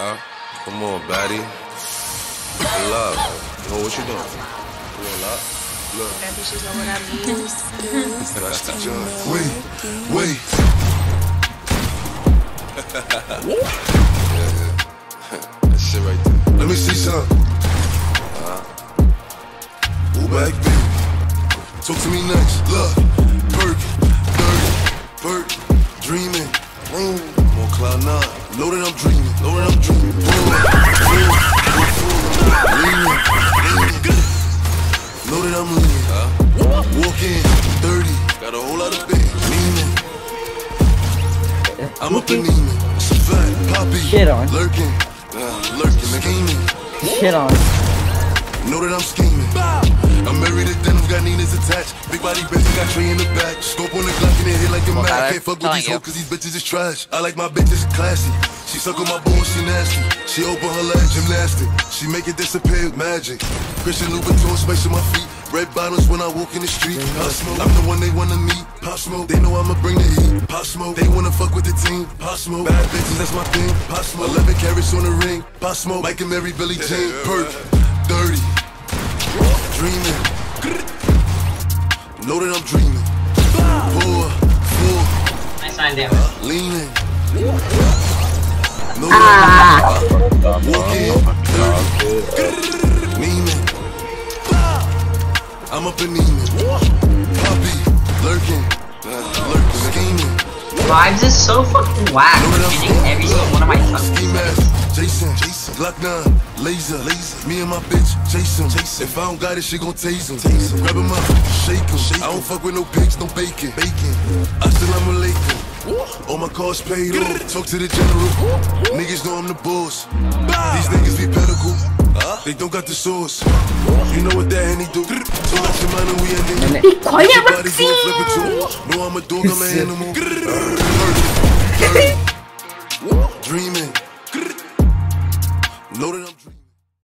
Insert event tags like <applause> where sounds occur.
Huh? Come on, baddie. Pull up. Yo, what you doing? Pull up. Look. That bitches know what I mean. <laughs> That's the joint. Wait, wait. <laughs> <laughs> That shit right there. Let me see something. Uh-huh. Who back, baby? Talk to me next. Look, cloud nine. That I'm dreaming. That I'm dreaming. Leaning, leaning. I'm leaning. Walk in, 30. Got a whole lot of big leaning. I'm up. It's a fact. Poppy, Shit on. lurking, uh, lurking, scheming. Shit on. Know that I'm scheming. I'm married to denim, got Nina's attached. Big body bitches got Trey in the back. Scope on the Glock in the head like a Well, Mac. I- Can't fuck with these you. hoes cause these bitches is trash. I like my bitches classy. She suck on my bone, she nasty. She open her leg, gymnastic. She make it disappear, magic. Christian Louboutin, space on my feet. Red bottles when I walk in the street. Pop smoke, I'm the one they wanna meet. Pop smoke, they know I'ma bring the heat. Pop smoke, they wanna fuck with the team. Pop smoke, bad bitches, that's my thing. Pop smoke, 11 carats on the ring. Pop smoke, Mike and Mary, Billie Jean. Perk, dirty, dreaming. Know that I'm dreaming. Damage. leaning. That I'm up and leaning. Poppy, lurking, lurking, scheming. Vibes is so fucking whack. Hitting every single one of my fucking Jason, Jason, Glock 9, laser, laser. Me and my bitch, Jason, Jason. If I don't got it, she gon' tase him. Grab him up, shake him. I don't fuck with no pigs, no bacon. Bacon. Assalamu alaikum. All my cars paid off. Talk to the general. Niggas know I'm the boss. These niggas be pedicle. They don't got the sauce. You know what that Henny do? So got your we ending. Be quiet, Roxy! doing flip it too. No, I'm a dog, I'm an animal. <laughs>